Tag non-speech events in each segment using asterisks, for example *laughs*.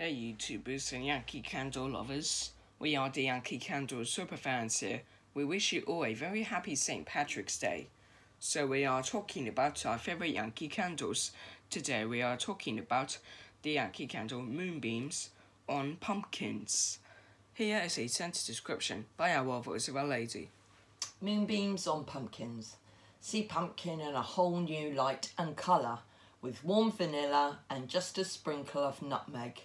Hey YouTubers and Yankee Candle lovers, we are the Yankee Candle superfans here. We wish you all a very happy St. Patrick's Day. So we are talking about our favorite Yankee candles. Today we are talking about the Yankee Candle Moonbeams on pumpkins. Here is a sentence description by our voice of a lady. Moonbeams on pumpkins. See pumpkin in a whole new light and colour with warm vanilla and just a sprinkle of nutmeg.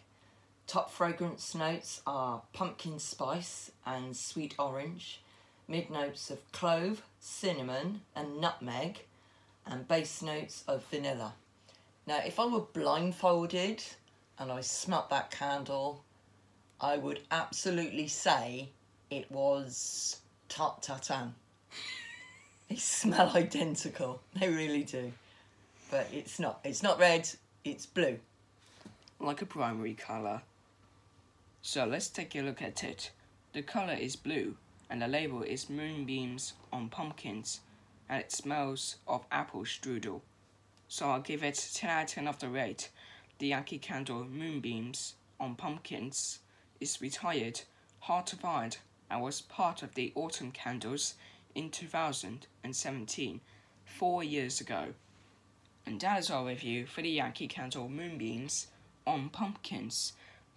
Top fragrance notes are pumpkin spice and sweet orange, mid notes of clove, cinnamon and nutmeg, and base notes of vanilla. Now, if I were blindfolded and I smelt that candle, I would absolutely say it was Tart Tatin. *laughs* they smell identical, they really do. But it's not, it's not red, it's blue. Like a primary colour. So let's take a look at it. The color is blue and the label is Moonbeams on Pumpkins and it smells of apple strudel. So I'll give it 10 out of 10 of the rate. The Yankee Candle Moonbeams on Pumpkins is retired, hard to find, and was part of the Autumn Candles in 2017, four years ago. And that is our review for the Yankee Candle Moonbeams on Pumpkins.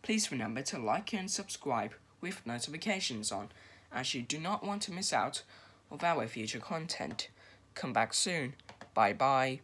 Please remember to like and subscribe with notifications on as you do not want to miss out of our future content. Come back soon. Bye bye.